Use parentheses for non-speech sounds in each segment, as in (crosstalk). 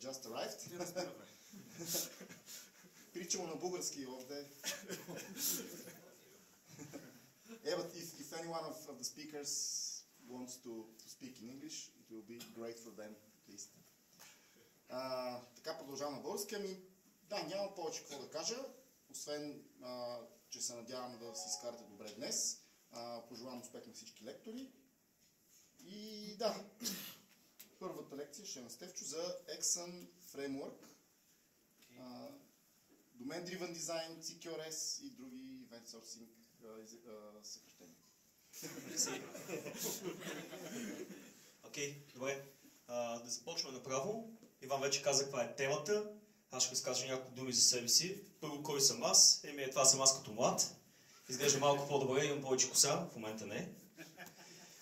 just arrived. Причamo на български овде. yeah, but if, if any one of, of the speakers wants to, to speak in English, it will be great for them, at least. А, така продължавам на български. Ами, да, няма повече какво да кажа, освен, а, че се надявам да се изкарате добре днес. А, пожелавам успех на всички лектори. И да, първата лекция ще е на Стевчо за Exxon Framework, а, Domain Driven Design, CQRS и други event sourcing съкръщения. (laughs) Окей, okay, добре. А, да започваме направо. Иван вече каза каква е темата. Аз ще разкажа няколко думи за себе си. Първо, кой съм аз? Еми, това съм аз като млад. Изглежда малко по-добре, имам повече коса, в момента не.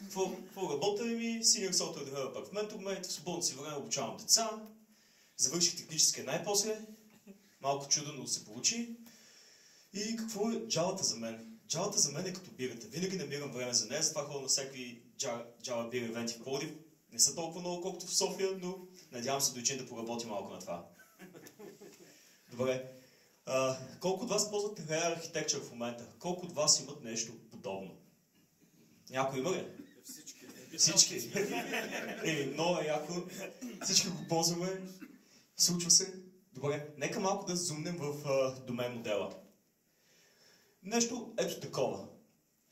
Какво, работя? Еми, Senior Software Developer в MentorMate, в свободното си време обучавам деца. Завърших технически най-после. Малко чудо, но се получи. И какво е джалата за мен? Джалата за мен е като бирата. Винаги намирам време за нея, затова ходя на всякакви джала бир евенти в Плодив. Не са толкова много, колкото в София, но надявам се дочин да поработи малко на това. Добре. А, колко от вас ползват Architecture в момента? Колко от вас имат нещо подобно? Някой има ли? Всички. Всички. Еми, много е яко. Всички го ползваме. Случва се. Добре, нека малко да зумнем в домен модела. Нещо ето такова.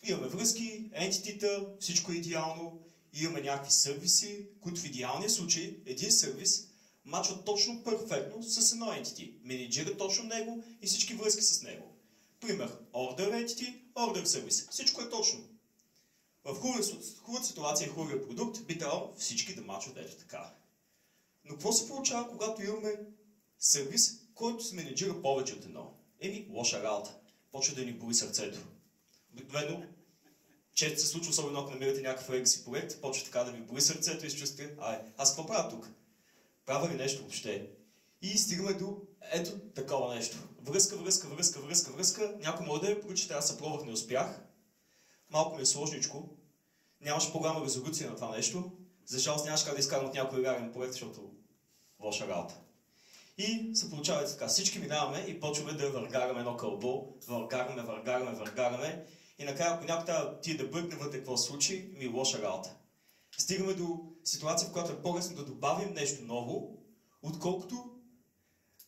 Имаме връзки, ентитита, всичко е идеално, имаме някакви сервиси, които в идеалния случай един сервис мачва точно перфектно с едно entity, менеджира точно него и всички връзки с него. Пример, order entity, order service. Всичко е точно. В хубава ситуация, хубавия продукт, би трябвало всички да мачват ето така. Но какво се получава, когато имаме сервис, който се менеджира повече от едно? Еми, лоша работа. Почва да ни боли сърцето. Обикновено, често се случва, особено ако намирате някакъв legacy проект, почва така да ви боли сърцето и се чувствате, ай, аз какво правя тук? Правя ли нещо въобще? И стигаме до ето такова нещо. Връзка, връзка, връзка, връзка, връзка. Някой може да я прочете, аз се не успях. Малко ми е сложничко. Нямаше по-голяма резолюция на това нещо. За жалост нямаше как да изкарам от някой реален проект, защото лоша работа. И се получава така. Всички минаваме и почваме да въргараме едно кълбо. Въргараме, въргараме, въргараме. И накрая, ако някой ти да бъдне вътре какво случи, ми е лоша работа. Стигаме до ситуация, в която е по-лесно да добавим нещо ново, отколкото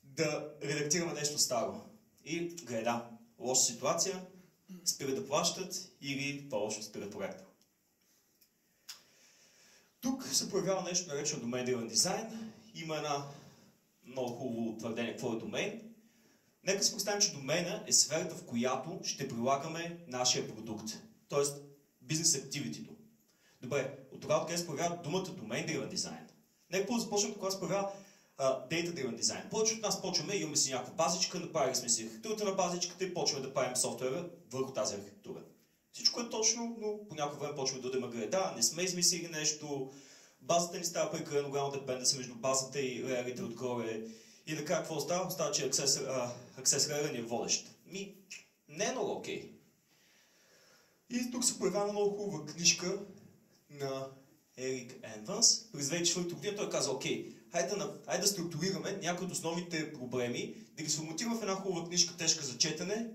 да редактираме нещо старо. И гледа, лоша ситуация, спират да плащат или по-лошо спират проекта. Тук се появява нещо наречено Domain Driven Design. Има една много хубаво твърдение какво е домейн. Нека си представим, че домейна е сферата, в която ще прилагаме нашия продукт. Тоест, бизнес активитито. Добре, от тогава откъде се появява думата Domain Driven Design. Нека първо започнем кога се появява uh, Data Driven Design. Повече от нас почваме, имаме си някаква базичка, направили сме си архитектурата на базичката и почваме да правим софтуера върху тази архитектура. Всичко е точно, но по някакво време почваме да демагре. Да, не сме измислили нещо, базата ни става прекалено голяма депенденция между базата и леерите отгоре. И така, какво става? Става, че Access ни е водещ. Ми, не е много окей. И тук се появява много хубава книжка на Ерик Енванс. През 2004 година той каза, окей, хайде да, хайде да структурираме някои от основните проблеми, да ги сформатираме в една хубава книжка, тежка за четене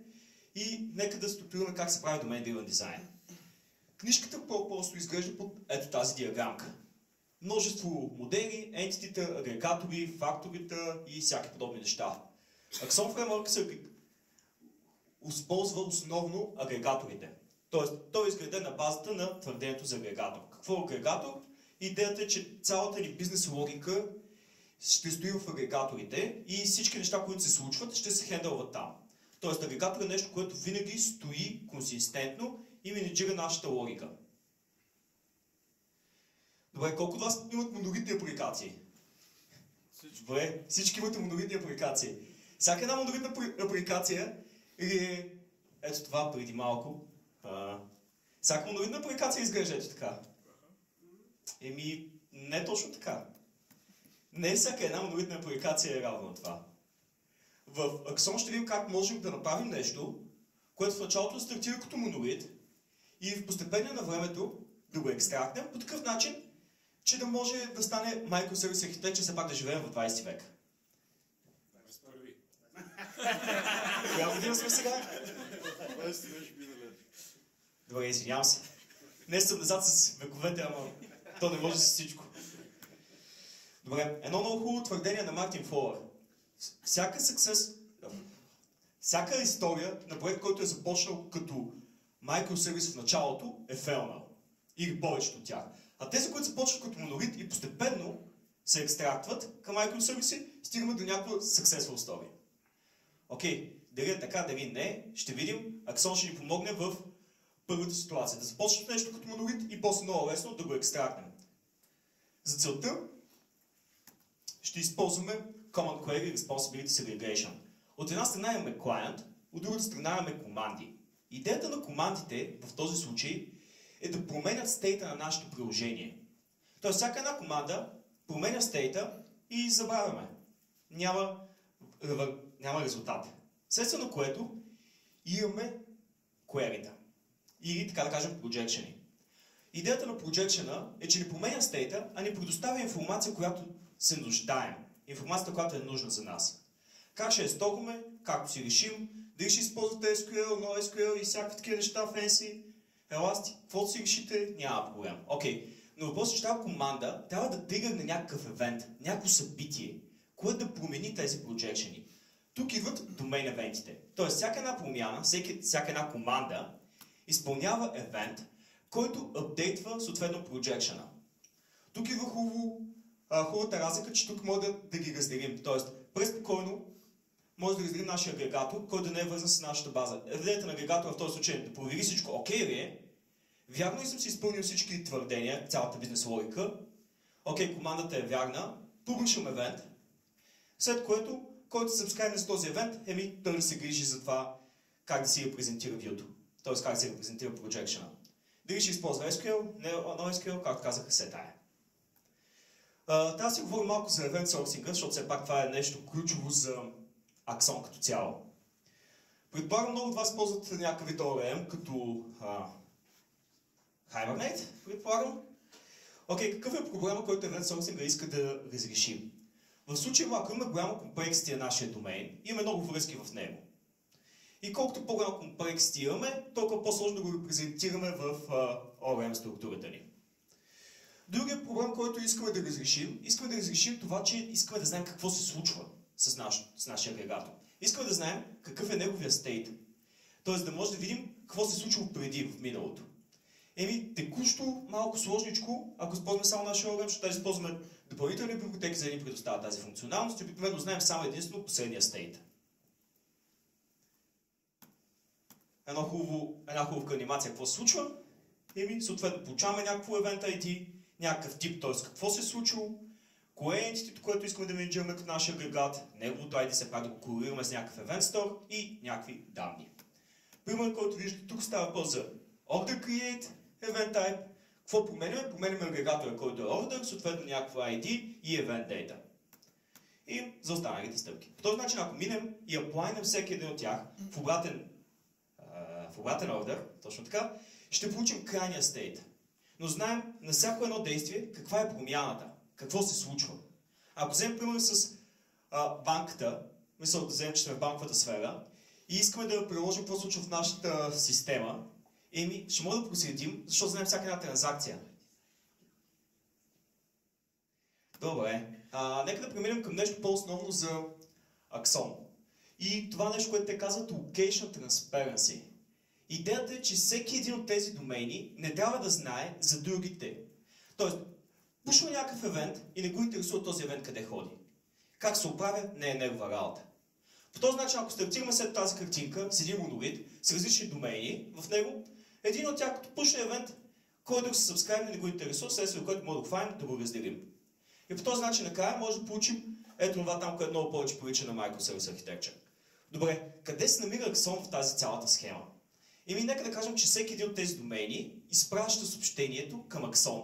и нека да структурираме как се прави домен driven дизайн. Книжката по-просто изглежда под ето тази диаграмка. Множество модели, ентитите, агрегатори, факторите и всяки подобни неща. Axon Framework се използва основно агрегаторите. Тоест, той е изграден на базата на твърдението за агрегатор. Какво е агрегатор? Идеята е, че цялата ни бизнес логика ще стои в агрегаторите и всички неща, които се случват, ще се хендълват там. Тоест, агрегатор е нещо, което винаги стои консистентно и менеджира нашата логика. Добре, колко от вас имат монолитни апликации? Всички. Добре, всички имате монолитни апликации. Всяка една монолитна апликация или ето това преди малко. А, всяка монолитна апликация изглежда ето така. Еми, не точно така. Не всяка една монолитна апликация е равна на това. В Axon ще видим как можем да направим нещо, което в началото стартира като монолит и в постепение на времето да го екстрактнем по такъв начин, че да може да стане microservice архитектча, все пак да живеем в 20 век. Коя година сме сега? Добре, извинявам се. Не съм назад с вековете, ама то не може с всичко. Добре, едно много хубаво твърдение на Мартин Фолър. Всяка success, всяка история на проект, който е започнал като microservice в началото, е фелнал. Или повечето от тях. А тези, които започват като монолит и постепенно се екстрактват към microservice, стигаме до някаква successful story. Окей, дали е така, дали не, ще видим. Аксон ще ни помогне в първата ситуация. Да започнем нещо като монолит и после много лесно да го екстрактнем. За целта ще използваме Command Query Responsibility Segregation. От една страна имаме client, от другата страна имаме команди. Идеята на командите в този случай е да променят стейта на нашето приложение. Тоест, всяка една команда променя стейта и забравяме. Няма, няма резултат. Следствено на което имаме query Или, така да кажем, projection. Идеята на projection е, че не променя стейта, а ни предоставя информация, която се нуждаем. Информацията, която е нужна за нас. Как ще я стокваме, както си решим, дали ще използвате SQL, NoSQL и всякакви такива неща, fancy, Elastic, каквото си решите, няма проблем. Окей, okay. но въпросът е, че тази команда трябва да тригърне някакъв евент, някакво събитие, което да промени тези projections. Тук идват домейн евентите. Тоест, всяка една промяна, всеки, всяка една команда изпълнява евент, който апдейтва съответно projection Тук идва хубаво, хубавата разлика, че тук може да, да ги разделим. Тоест, преспокойно може да разделим нашия агрегатор, който не е вързан с нашата база. Идеята на агрегатора в този случай е да провери всичко окей okay ли е, вярно ли съм си изпълнил всички твърдения, цялата бизнес логика, окей, okay, командата е вярна, публичен евент, след което, който се subscribe за този евент, еми той да се грижи за това как да си репрезентира вюто. т.е. как да си репрезентира projection Дали ще използва SQL, не NoSQL, както казах, се тая. Да си говорим малко за event sourcing, защото все пак това е нещо ключово за Аксон като цяло. Предполагам много от вас ползват някакъв вид ORM, като а, Hibernate, предполагам. Окей, какъв е проблема, който Event Sourcing иска да разреши? В случая, ако има голяма комплексия на нашия домейн, имаме много връзки в него. И колкото по-голяма комплексия имаме, толкова по-сложно да го репрезентираме в uh, ORM структурата ни. Другият проблем, който искаме да разрешим, искаме да разрешим това, че искаме да знаем какво се случва с, наш, с нашия агрегатор. Искаме да знаем какъв е неговия стейт. Тоест да може да видим какво се е случило преди в миналото. Еми, текущо, малко сложничко, ако използваме само нашия защото тази използваме допълнителни библиотеки, за да ни предоставят тази функционалност, и обикновено знаем само единствено последния стейт. Една хубава анимация, какво се случва? Еми, съответно, получаваме някакво event ID, някакъв тип, т.е. какво се е случило, кое е ентитито, което искаме да менеджираме като нашия агрегат, неговото ID се пак да го корелираме с някакъв event store и някакви данни. Пример, който виждате тук става въпрос за order create, event type, какво променяме? Променяме агрегатора, който е order, съответно някаква ID и event data. И за останалите стъпки. По този начин, ако минем и аплайнем всеки един от тях в обратен, в обратен order, точно така, ще получим крайния стейт. Но знаем на всяко едно действие каква е промяната какво се случва. Ако вземем пример с а, банката, мисля да вземем, че сме в банковата сфера, и искаме да приложим какво случва в нашата система, еми, ще можем да проследим, защото знаем всяка една транзакция. Добре. А, нека да преминем към нещо по-основно за Axon. И това нещо, което те казват Location Transparency. Идеята е, че всеки един от тези домейни не трябва да знае за другите. Тоест, пушва някакъв евент и не го интересува този евент къде ходи. Как се оправя, не е негова работа. По този начин, ако стартираме след тази картинка с един монолит, с различни домейни в него, един от тях като пушне евент, който да се сабскрайбне, не го интересува, следствие което може да хванем, да го разделим. И по този начин накрая може да получим ето това там, което е много повече прилича на Microservice Architecture. Добре, къде се намира Axon в тази цялата схема? Еми, нека да кажем, че всеки един от тези домейни изпраща съобщението към Axon.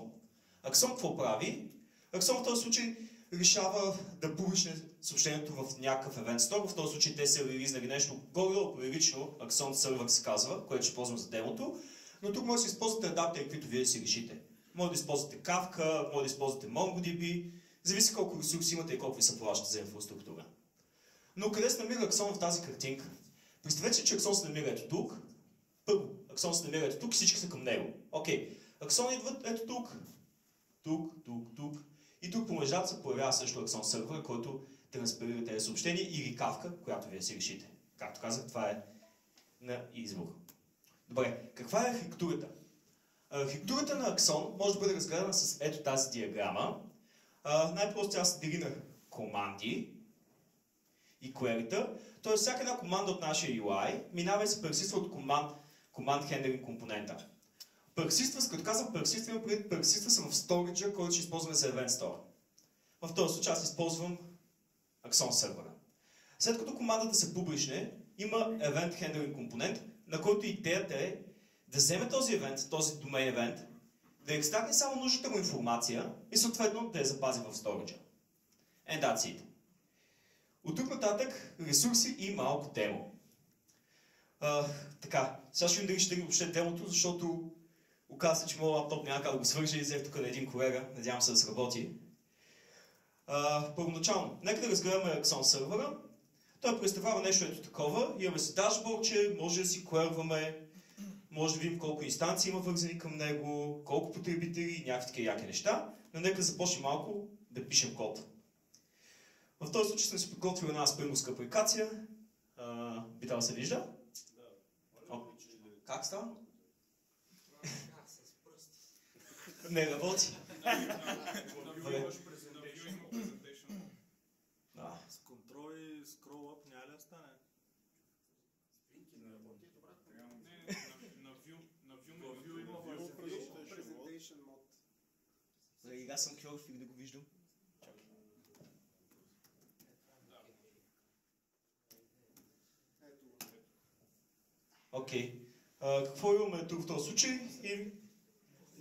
Аксон какво прави? Аксон в този случай решава да публичне съобщението в някакъв евент стор. В този случай те са релизнали нещо горе прилично Axon Server се казва, което ще ползвам за демото. Но тук може да се използвате адаптери, каквито вие си решите. Може да използвате Kafka, може да използвате MongoDB, зависи колко ресурси имате и колко ви се плаща за инфраструктура. Но къде се намира Аксон в тази картинка? Представете че Аксон се намира ето тук. Първо, Аксон се намира ето тук всички са към него. Окей, Аксон идват ето тук, тук, тук, тук. И тук по мъжата се появява също Аксон сервер, който транспарира тези съобщения или кавка, която вие си решите. Както казах, това е на избор. Добре, каква е архитектурата? Архитектурата на Аксон може да бъде разгледана с ето тази диаграма. най-просто тя се дели на команди и query Тоест, всяка една команда от нашия UI минава и се персиства от команд, команд хендеринг компонента. Персиства, като казвам преди персиства съм в сториджа, който ще използваме за Event Store. В този случай аз използвам Axon сервера. След като командата се публичне, има Event Handling компонент, на който идеята е да вземе този евент, този домен евент, да екстrakне само нужната му информация и съответно да я запази в сториджа. And that's it. От тук нататък ресурси и малко демо. А, така, сега ще видим дали ще въобще демото, защото оказа се, че моят лаптоп няма как да го свържа и взех тук на един колега. Надявам се да сработи. А, първоначално, нека да разгледаме Axon сервера. Той представлява нещо ето такова. Имаме си дашбордче, може да си клерваме, може да видим колко инстанции има вързани към него, колко потребители и някакви такива яки неща. Но нека започнем малко да пишем код. В този случай съм си подготвил една спринговска апликация. А, се вижда? Как става? Не работи. Да. С контрол и скрол ап няма ли да стане? Спринки не работи, добре. На Vue има Presentation мод. Сега съм кльорфик да го виждам. Окей. Какво имаме тук в този случай? И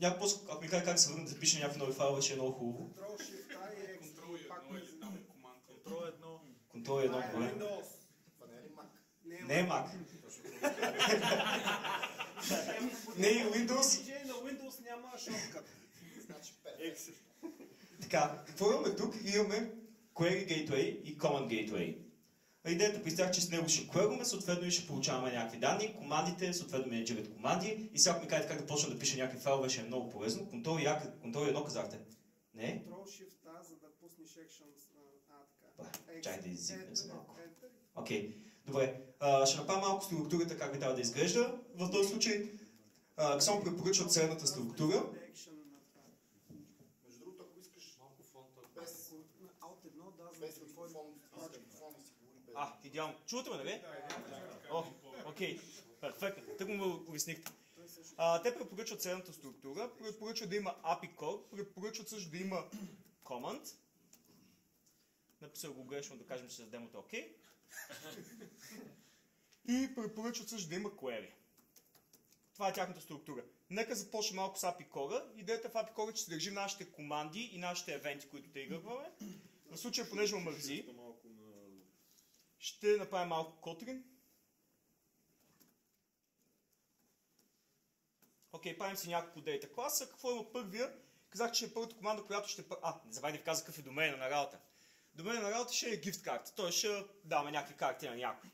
някакво, ако ми каже как се върна да пише някакви нови файлове, ще е много хубаво. Control Shift I и X. Контрол едно или там е команд. Контрол едно. Контрол едно, Това е добре. Windows. Това не е ли Mac? Не е Mac. Не е Windows. DJ на Windows няма шорткът. Значи 5. Така, какво имаме тук? Имаме Query Gateway и Command Gateway. А Идеята представях, че с него ще queryваме, съответно и ще получаваме някакви данни, командите, съответно менеджерят команди и сега ми кажете как да почна да пиша някакви файлове, ще е много полезно. Контрол и, контрол и едно казахте. Не? Control Shift за да пуснеш actions. А, а, така. Ба, чай да иззипнем за малко. Окей, добре. А, ще направя малко структурата, как би трябва да изглежда. В този случай Аксон препоръчва следната структура. Action на това. Между другото, ако искаш Малко фонта. без, На Alt 1, да, за без да отвори микрофон, project. без микрофон и си говори без. А, идеално. Чувате ме, нали? О, окей. Перфектно. Тък му ме обяснихте. А, те препоръчват следната структура. Препоръчват да има API code, препоръчват също да има command. Написал го грешно, да кажем, че с демото е окей. И препоръчват също да има query. Това е тяхната структура. Нека започнем малко с API Core. Идеята в API Core е, че ще държим нашите команди и нашите евенти, които тригърваме. В случая, понеже има мързи. Ще направим малко Kotlin. Окей, правим си няколко дейта класа. Какво има първия? Казах, че е първата команда, която ще... А, не забравяй да ви каза какъв е домена на работа. Домена на работа ще е gift карта. Той ще даваме някакви карти на някой.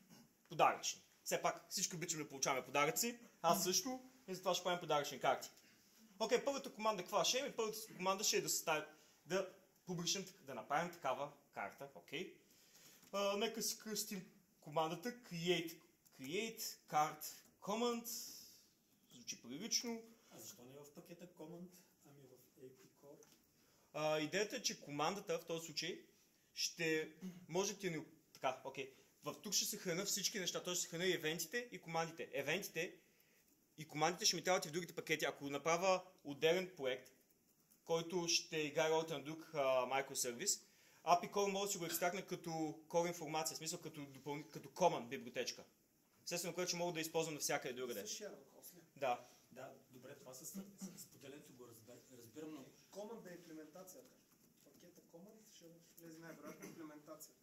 Подаръчни. Все пак всички обичаме да получаваме подаръци. Аз също. И затова ще правим подаръчни карти. Окей, първата команда каква ще е? Първата команда ще е да, съставим, да публичим, да направим такава карта. Окей. А, нека си кръстим командата create, create card command. Звучи прилично. А защо не е в пакета Command, ами в AP Core? А, идеята е, че командата в този случай ще може да ти е... Така, окей. В тук ще се храна всички неща. Той ще се храна и евентите и командите. Евентите и командите ще ми трябват и в другите пакети. Ако направя отделен проект, който ще играе ролята на друг а, microservice, API Core може да си го екстрактна като core информация, в смисъл като, допълни, като command библиотечка. Естествено, което ще мога да използвам навсякъде другаде. Да. Да, добре, това с, с споделянето го разбер, разбирам, но Command е имплементацията. Пакета Command ще влезе най-вероятно имплементацията.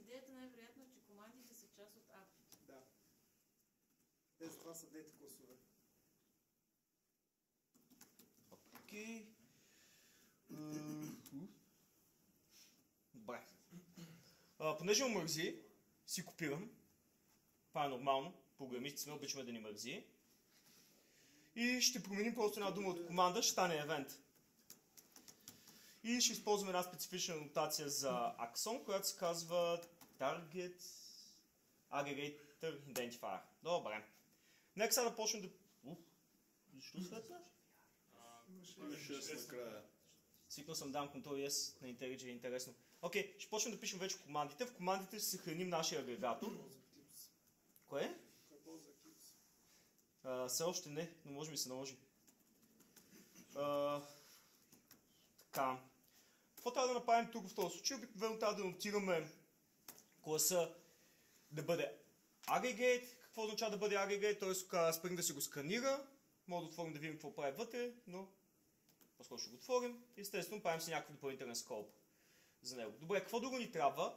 Идеята най-вероятно е, че командите са част от API. Да. Те за това са дейта класове. Окей. М, Добре. А, понеже му мързи, си копирам. Това е нормално. Програмисти сме, обичаме да ни мързи. И ще променим просто една дума от команда, ще стане евент. И ще използваме една специфична нотация за Axon, която се казва Target Aggregator Identifier. Добре. Нека сега да почнем да... Уф, защо светваш? Свикнал съм дам Ctrl S на IntelliJ, е интересно. Окей, ще почнем да пишем вече командите. В командите ще съхраним нашия агрегатор. Кое? А, все още не, но може би се наложи. А, така. Какво трябва да направим тук в този случай? Обикновено трябва да нотираме класа да бъде aggregate. Какво означава да бъде aggregate? Т.е. Spring да си го сканира. Може да отворим да видим какво прави вътре, но по-скоро ще го отворим. Естествено, правим си някакъв допълнителен скоп за него. Добре, какво друго ни трябва?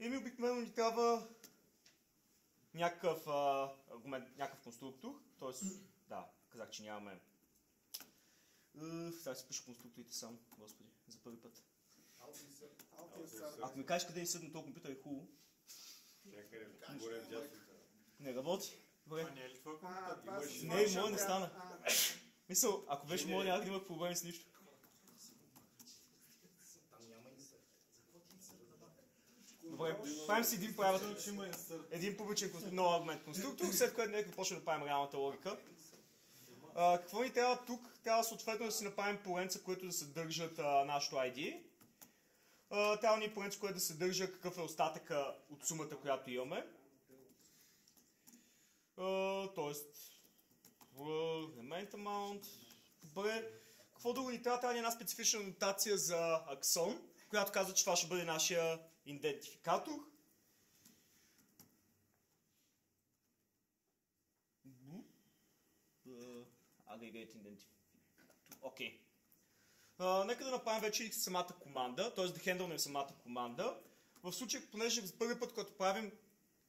Еми, обикновено ни трябва някакъв а, аргумент, някакъв конструктор. Тоест, (clears throat) да, казах, че нямаме. Уф, сега си пиша конструкторите сам, господи, за първи път. Ако ми кажеш къде е седна този компютър е хубаво. Чакай, горе в. Не работи. Добре. Не е ли твой компютър? Не, моя не стана. Мисъл, ако беше моят, няма да имах проблеми с нищо. Правим си един правилен, един публичен нов аргумент конструктор, след което нека почнем да правим реалната логика. А, какво ни трябва тук? Трябва съответно да си направим поленца, които да съдържат а, нашото ID. А, трябва ни поленца, което да съдържа какъв е остатъка от сумата, която имаме. А, тоест, element amount. Добре. Какво друго ни трябва? Трябва ни една специфична нотация за Axon, която казва, че това ще бъде нашия идентификатор. Uh, Aggregate identificator. Окей. Нека да направим вече и самата команда, т.е. да хендълнем самата команда. В случай, понеже за първи път, когато правим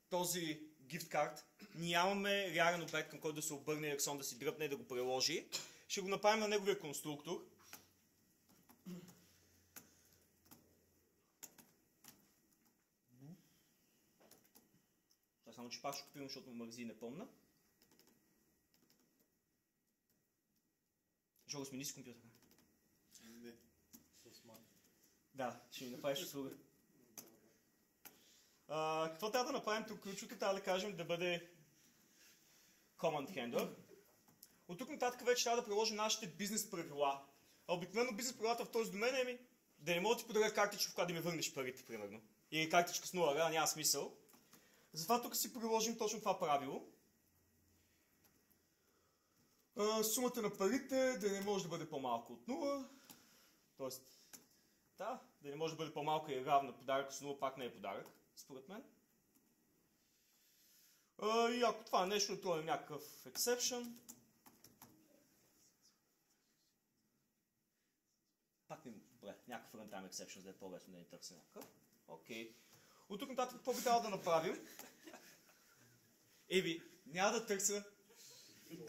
този gift card, нямаме реален обект, към който да се обърне Axon да си дръпне и да го преложи. Ще го направим на неговия конструктор. Само, че пак ще купим, защото мързи не помна. Жого, смени си компютъра. Не. Да, ще ми направиш услуга. А, какво трябва да направим тук? Ключото трябва да кажем да бъде command handler. От тук нататък вече трябва да приложим нашите бизнес правила. А обикновено бизнес правилата в този домен е ми да не мога да ти подаря картичка, в която да ми върнеш парите, примерно. Или картичка с 0 лева, няма смисъл. Затова тук си приложим точно това правило. Сумата на парите да не може да бъде по-малко от 0. Тоест, да, да не може да бъде по-малка и равна подарък с 0 пак не е подарък, според мен. И ако това нещо отворим някакъв exception, пак ми, добре, някакъв runtime exception, за да е по-лесно да ни търся някакъв. Окей. От тук нататък какво би трябвало да направим? Еби, няма да търся.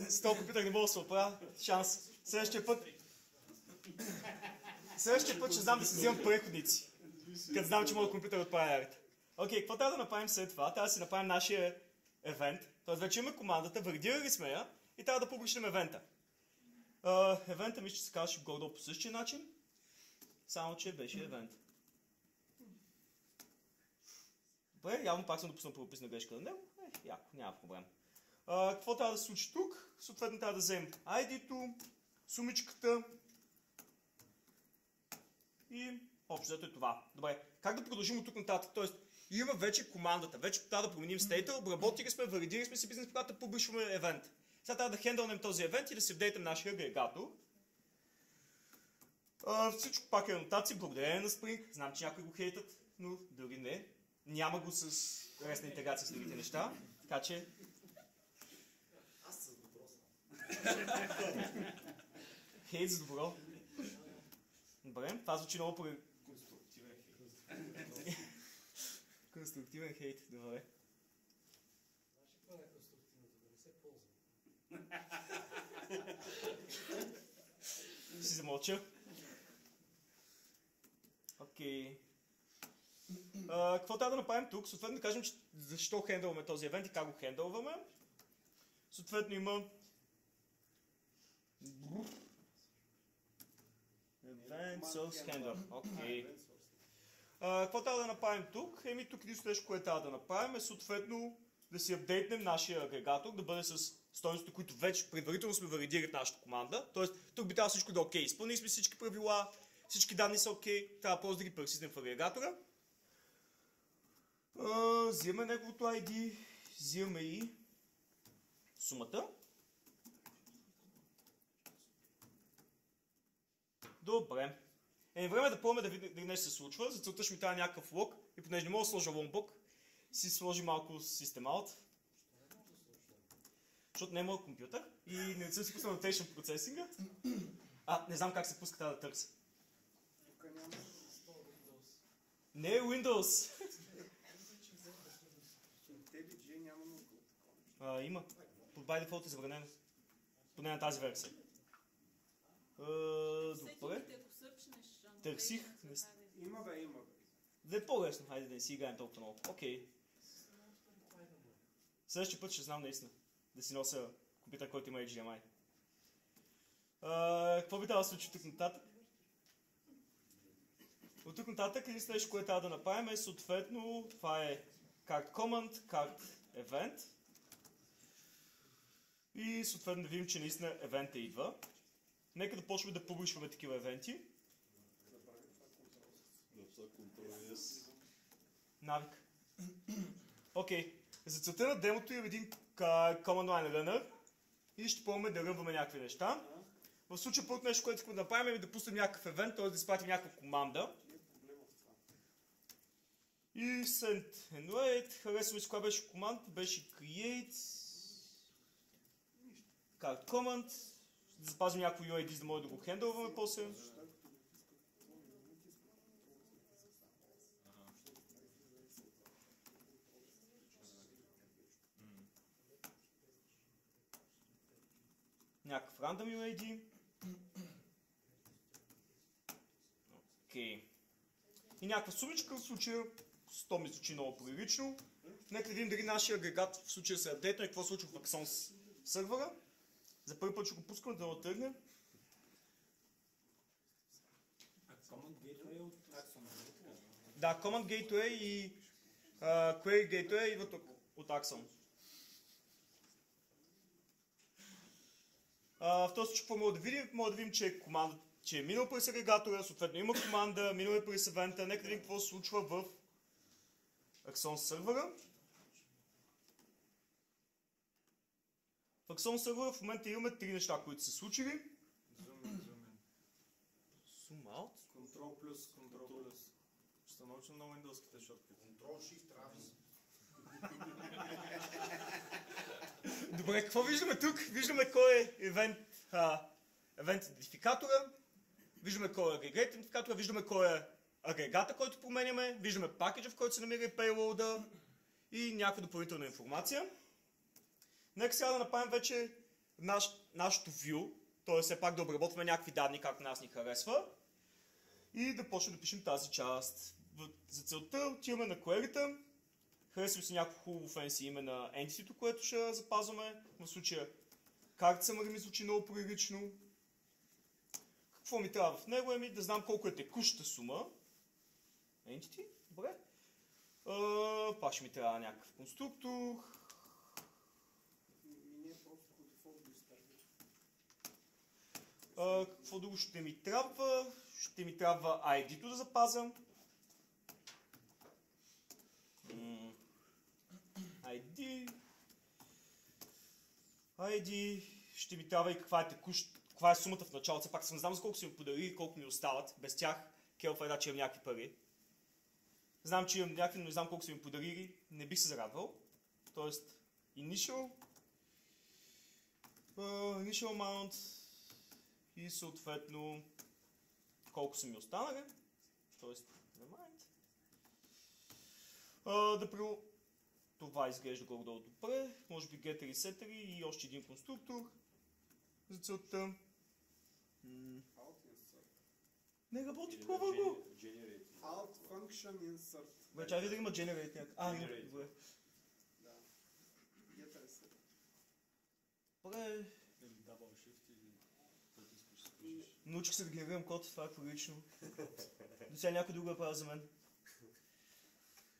С този компютър не мога да се оправя. Шанс. Следващия път. Следващия път ще знам да си взимам преходници. Като знам, че моят компютър отправя ерата. Окей, какво трябва да направим след това? Трябва да си направим нашия евент. Тоест вече имаме командата, валидирали сме я и трябва да публичнем евента. Uh, евента мисля, че се казваше горе по същия начин. Само, че беше евент. Добре, явно пак съм допуснал правописна грешка на него. Е, яко, няма проблем. А, какво трябва да се случи тук? Съответно трябва да вземем ID-то, сумичката и общо взето е това. Добре, как да продължим от тук нататък? Тоест, има вече командата, вече трябва да променим стейта, обработили сме, валидирали сме си бизнес, когато публичваме евент. Сега трябва да хендълнем този евент и да се вдейтем нашия агрегатор. А, всичко пак е анотации, благодарение на Spring. Знам, че някои го хейтат, но други не. Няма го с лесна интеграция с другите неща. Така че... Аз с добро съм. Хейт за добро. Добре, това звучи много по... Конструктивен хейт, добре. Знаеш какво е конструктивното? Да не се ползва. си замълча. Окей. Какво трябва да направим тук? Съответно да кажем, че защо хендълваме този евент и как го хендълваме. Съответно има Event Source Handler. Окей. Какво трябва да направим тук? Еми тук единствено нещо, което трябва да направим е съответно да си апдейтнем нашия агрегатор, да бъде с стойностите, които вече предварително сме валидирали нашата команда. Тоест, тук би трябвало всичко да е окей. Изпълнили сме всички правила, всички данни са окей, трябва просто да ги пресиснем в агрегатора. А, взимаме неговото ID, взимаме и сумата. Добре. Е, време е да пробваме да видим дали нещо се случва. За целта ще ми трябва някакъв лог. И понеже не мога да сложа ломбок, си сложи малко System Out. Защото не е моят компютър и не съм си пуснал Notation процесинга. А, не знам как се пуска тази да търся. Не е Windows. IntelliJ няма много такова. А, има. По by default е забранено. Поне на тази версия. А, добре. Търсих. Не хайде. Има бе, има бе. Да е по-лесно. Хайде да не си играем толкова много. Окей. Следващия път ще знам наистина. Да си нося компютър, който има HDMI. А, какво би трябвало да се случи тук нататък? От тук нататък единственото нещо, което трябва да направим е съответно, това е card command, card event. И съответно да видим, че наистина евента идва. Нека да почваме да публишваме такива евенти. Навик. Окей. За целта на демото има един command line runner и ще пробваме да ръмваме някакви неща. В случая първото нещо, което искаме да направим е да пуснем някакъв евент, т.е. да изпратим някаква команда. И send and wait. Харесваме си коя беше команда. Беше create. Card command. Да запазим някакво UID, да може да го хендълваме после. някакъв random UID. Окей. И някаква сумичка, в случая 100 ми звучи много прилично. Нека да видим дали нашия агрегат в случая се апдейтна и какво случва в Axon с- сървъра. За първи път ще го пускам да отърне. А Command Gateway е от Axon. Да, Command Gateway и uh, Query Gateway идват от, Axon. А, в този случай какво мога да видим? Мога да видим, че, е команда, че е минал през агрегатора, съответно има команда, минал е през евента. Нека да видим какво се случва в Axon сервера. В Axon сервера в момента имаме три неща, които са случили. Zoom in, zoom in. Zoom out. Control плюс, Control плюс. Ще се научим на Windows-ките шотките. Control Shift Travis. (laughs) Добре, какво виждаме тук? Виждаме кой е евент, а, евент идентификатора, виждаме кой е агрегат идентификатора, виждаме кой е агрегата, който променяме, виждаме пакеджа, в който се намира и payload и някаква допълнителна информация. Нека сега да направим вече наш, нашото view, т.е. все пак да обработваме някакви данни, както нас ни харесва и да почнем да пишем тази част. За целта отиваме на query Харесвам си някакво хубаво фенси име на entity което ще запазваме. В случая карта ми звучи много прилично. Какво ми трябва в него? Еми да знам колко е текущата сума. Entity? Добре. А, пак ми трябва някакъв конструктор. Ми не е просто по дефолт да изтърви. А, какво друго ще ми трябва? Ще ми трябва ID-то да запазям. М, ID. ID. Ще ми трябва и каква е текущ, каква е сумата в началото. Пак съм знам за колко си ми подарили и колко ми остават. Без тях Келфа е че имам някакви пари. Знам, че имам някакви, но не знам колко са ми подарили. Не бих се зарадвал. Тоест, initial. Uh, initial amount и съответно колко са ми останали. Тоест. А, да про... Това изглежда горе-долу добре. Може би getter и setter и още един конструктор за целта. Не работи на го. Alt function insert. Вече айде да има generate някак. А, има. Generate. Добре. Да. Добре. Или double shift или каквото искаш да кажеш. Научих се да генерирам код, това е прилично. До сега някой друг го е правил за мен.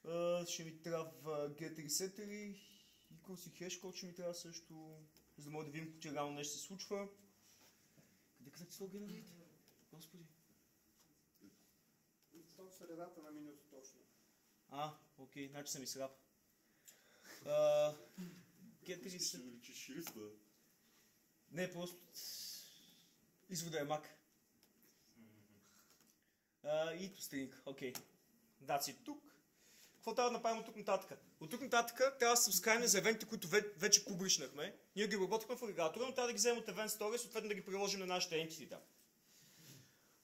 А, ще ми трябва get resetter equals и hash code ще ми трябва също, за да мога да видим, че реално нещо се случва. Къде казах slow generate? Господи. То в средата на менюто точно. А, окей, значи съм израп. (laughs) А, get resetter. увеличиш шрифта. Не, просто извода е мак. И to окей. That's it тук. Какво трябва да направим от тук нататък? От тук нататък трябва да subscribe за евентите, които ве- вече публичнахме. Ние ги обработихме в агрегатора, но трябва да ги вземем от Event Story съответно да ги приложим на нашите entity там.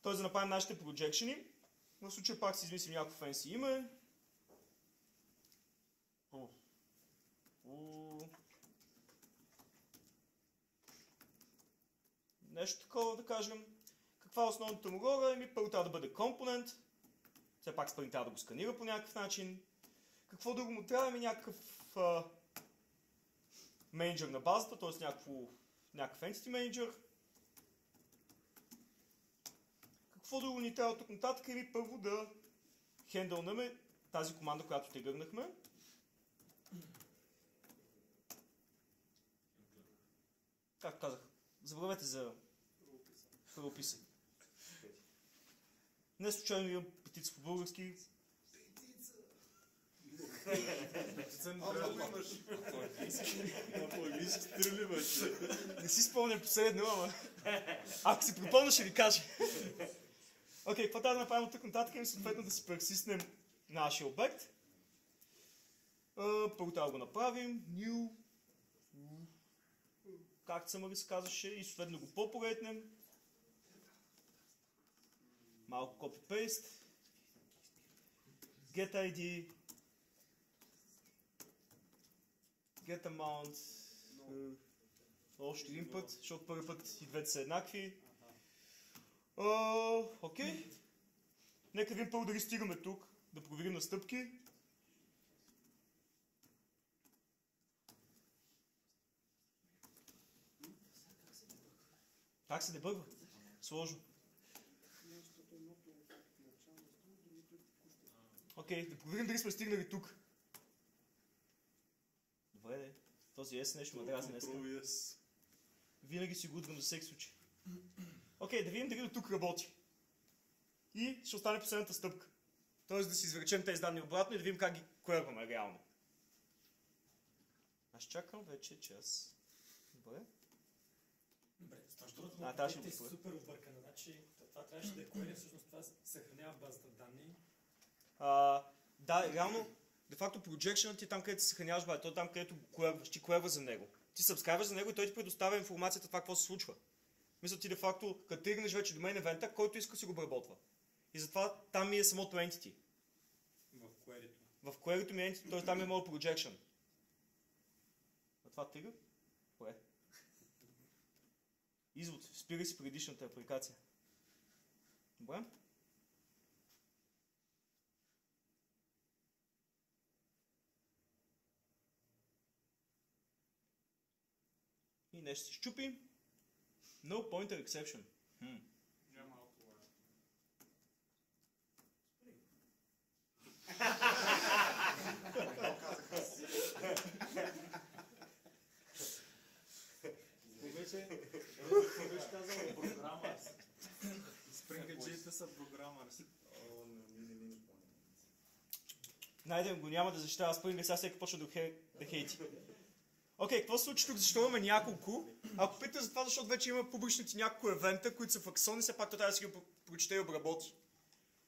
Тоест да направим нашите projectioni. В случая пак си измислим някакво фенси име. О. О. нещо такова да кажем. Каква е основната му роля? Еми, първо трябва да бъде компонент. Все пак Spring трябва да го сканира по някакъв начин. Какво друго му трябва? Еми някакъв менеджер на базата, т.е. някакъв entity manager. Какво друго ни трябва тук нататък? Еми първо да хендълнаме тази команда, която те гърнахме. Как казах? Забравете за правописа. Не случайно имам петица по български. По-английски стрели, вече. Не си спомням последно, ама... Ако си припомня, ще ви кажа. Окей, какво трябва да направим от тук нататък? Ами съответно да си персиснем нашия обект. Първо трябва да го направим. New. Както само се казваше. И съответно го по-поретнем. Малко copy-paste. Get ID. Get amount. Е, Още един път, защото първи път и двете са еднакви. Окей. Нека видим първо дали стигаме тук, да проверим настъпки. Как се дебъгва? Сложно. Нещото едното е начало с друго, другото е Окей, да проверим дали сме стигнали тук. Добре, де. Този S нещо ме дразни днес. Yes. Винаги си го удвам за всеки случай. Окей, да видим дали до тук работи. И ще остане последната стъпка. Тоест да си извлечем тези данни обратно и да видим как ги коерваме реално. Аз чакам вече час. Добре. Добре, структурата А, на тази ще проекта е супер объркана. Значи, това трябваше да е query, всъщност това съхранява в базата данни. А, да, реално, де факто projection ти е там, където се съхраняваш, бе, то е там, където коерваш, ти коерваш за него. Ти сабскрайбваш за него и той ти предоставя информацията това какво се случва. Мисля ти де факто, като тръгнеш вече до мен евента, който иска си го обработва. И затова там ми е самото entity. В query В query ми е entity, т.е. там е моят projection. А това тига? Добре. Извод. Спирай си предишната апликация. Добре? И нещо се щупи. No pointer exception. Хм. Няма outlier. Повече, беше казал програма. Спрингаджиите са не. Найдем го, няма да защитава Спринга, сега всеки почва да хейти. Окей, какво се случи тук? Защо имаме няколко? Ако питате за това, защото вече има публичните няколко евента, които са в Аксон и все пак трябва да си ги прочете и обработи.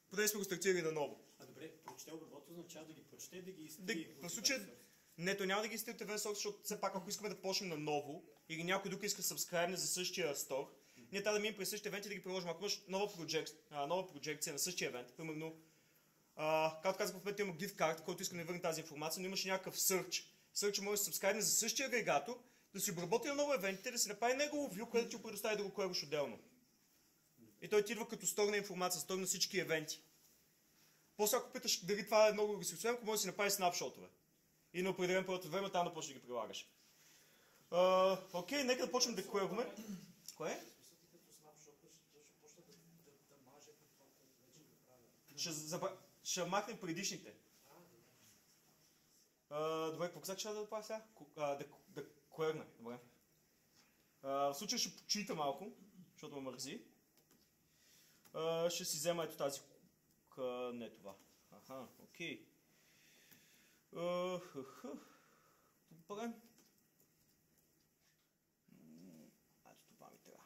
Поне сме го стартирали наново. А добре, прочете обработа означава да ги прочете да ги Да, изтри. в случая, не, то няма да ги сте от Event Source, защото все пак ако искаме да почнем наново или някой друг иска да сабскрайбне за същия стор, ние трябва да минем през същия евент и да ги приложим. Ако имаш нова, project, а, нова проекция на същия евент, примерно, а, както казах в момента има gift card, който иска да върне тази информация, но имаше някакъв search. Search може да се сабскрайбне за същия агрегатор, да си обработи на ново евентите, да си направи негово view, което ти го предостави да го коерваш отделно. И той ти идва като стор на информация, стор на всички евенти. После ако питаш дали това е много ресурсоемко, ако може да си направи снапшотове. И на определен период от време там да почнеш да ги прилагаш. А, окей, нека да почнем да клеваме. Кое? Ще, забра... ще махнем предишните. Добре, какво казах, че да направя сега? А, да, да клерна, добре. А, в случая ще почита малко, защото ме мързи. А, ще си взема ето тази к... не това. Аха, окей. Добре. Ето това ми трябва.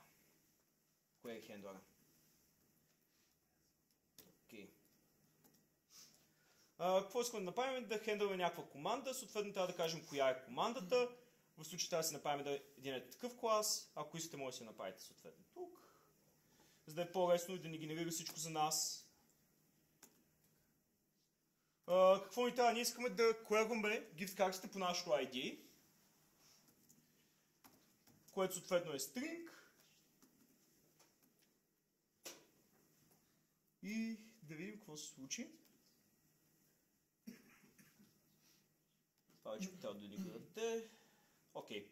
Кое е хендлера? Окей. А, какво искаме да направим? Да хендълме някаква команда, съответно трябва да кажем коя е командата. В случай трябва да си направим да един е такъв клас, ако искате може да си направите съответно тук. За да е по-лесно и да ни генерира всичко за нас. А, какво ни трябва? Ние искаме да клерваме gift картите по нашото ID, което съответно е string. И да видим какво се случи. Това вече би трябвало да ни го даде. Окей.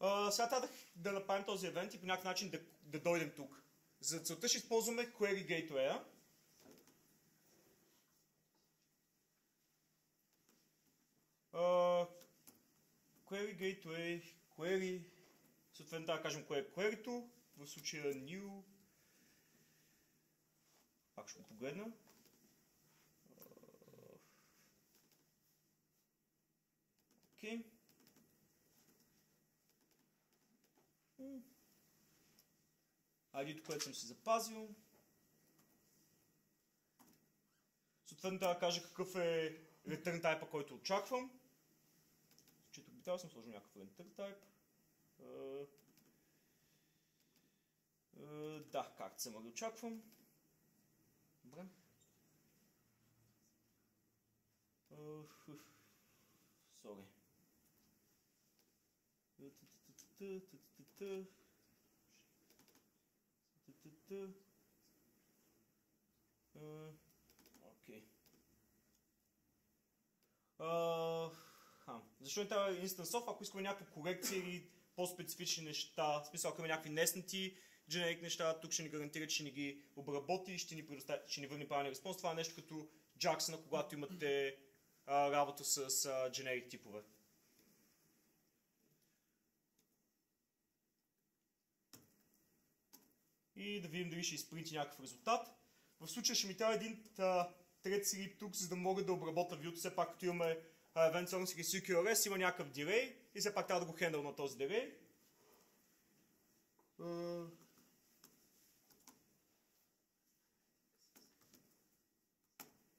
А, сега трябва да, направим този евент и по някакъв начин да, да дойдем тук. За целта ще използваме Query Gateway. Uh, query Gateway, Query, съответно да кажем кое е query в случая new. Пак ще го погледна. Okay. ID-то, което съм си запазил. Съответно трябва да кажа какъв е return type, който очаквам. Че тук би трябвало съм сложил някакъв return type. Да, както съм ги очаквам. Добре. Сори. Окей. Защо не трябва Instant Soft, ако искаме някаква корекция или по-специфични неща, в смисъл ако има някакви неснати generic неща, тук ще ни гарантира, че ни ги обработи и ще ни, ще ни върне правилния респонс. Това е нещо като Jackson, когато имате а, работа с а, типове. И да видим дали ще изпринти някакъв резултат. В случая ще ми трябва един трет слип тук, за да мога да обработя вюто. Все пак като имаме Event Source CQRS, има някакъв дилей и все пак трябва да го хендъл на този дилей.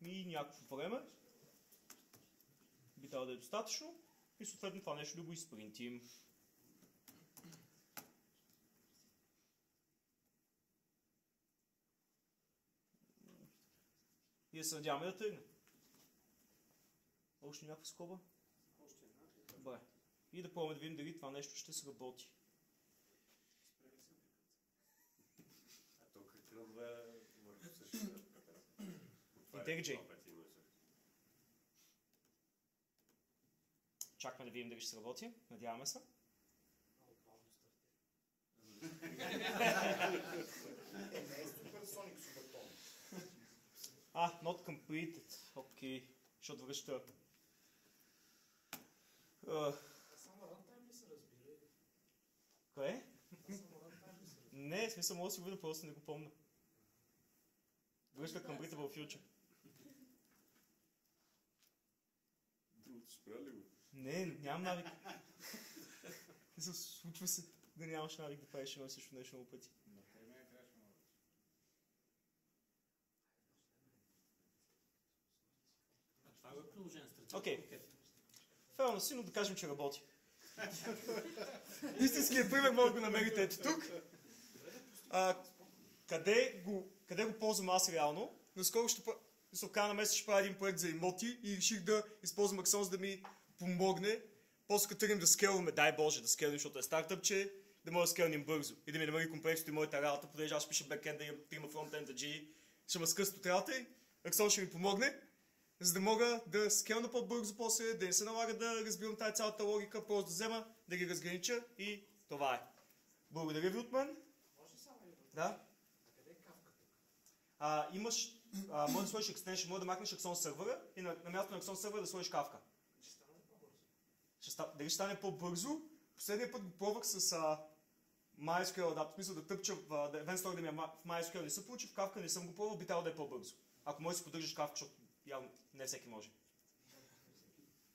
И някакво време би трябвало да е достатъчно и съответно това нещо да го изпринтим. И да се надяваме да тръгне. Още някаква скоба? Още една. Добре. И да пробваме да видим дали това нещо ще се работи. А какъв е върху същия? IntelliJ. Чакаме да видим дали ще се работи. Надяваме се. Е, не е суперсоник, супертон. А, not completed. Окей. Okay. Защото връща. Uh, Само runtime ли се разбира? кое? Не, в смисъл мога да си видя, просто не го помня. Връща към Breathable Future. Другото спря ли го? Не, нямам навик. (laughs) Случва се да нямаш навик да правиш едно и също нещо много пъти. На тебе не трябваше много. Е приложение стратегия. Окей. Фейл си, но да кажем, че работи. Истинският пример може да го намерите ето тук. А, къде, го, къде го ползвам аз реално? Наскоро ще, пра- в края на месец ще правя един проект за имоти и реших да използвам Axon, за да ми помогне. После като тръгнем да скелваме, дай Боже да скелваме, защото е стартъпче, да мога да скелним бързо и да ми намери комплексното и моята работа, понеже аз пиша бекенда и има фронтенда G, ще ме скъсат от работа и Аксон ще ми помогне, за да мога да скелна по-бързо после, да не се налага да разбирам тази цялата логика, просто да взема, да ги разгранича и това е. Благодаря ви от мен. Да? А, имаш, а, може да сложиш екстеншн, може да махнеш Axon сервера и на, на място на Axon сервера да сложиш кавка. Ще ста, дали ще стане по-бързо? Последния път го пробвах с а, MySQL Adapt, в смисъл да тъпча в а, да, Event Store да ми е в MySQL не се получи, в кавка не съм го пробвал, би да е по-бързо. Ако можеш да поддържаш кавка, защото явно не всеки може.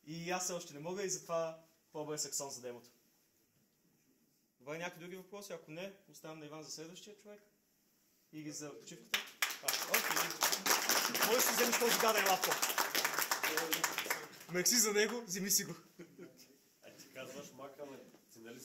И аз все още не мога и затова по-бърз Axon за демото. Добре, някакви други въпроси? Ако не, оставям на Иван за следващия човек. И ги за почивката. Окей. Може да си вземеш този гаден лаптоп. Мерси за него, вземи си го.